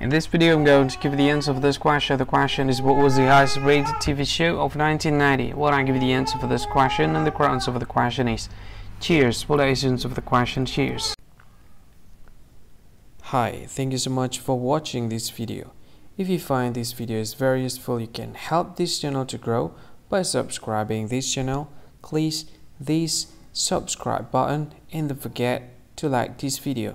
In this video I'm going to give you the answer for this question. The question is what was the highest rated TV show of 1990? Well I give you the answer for this question and the answer for the question is Cheers. Well the answer for the question Cheers. Hi, thank you so much for watching this video. If you find this video is very useful, you can help this channel to grow by subscribing this channel. Please this subscribe button and don't forget to like this video.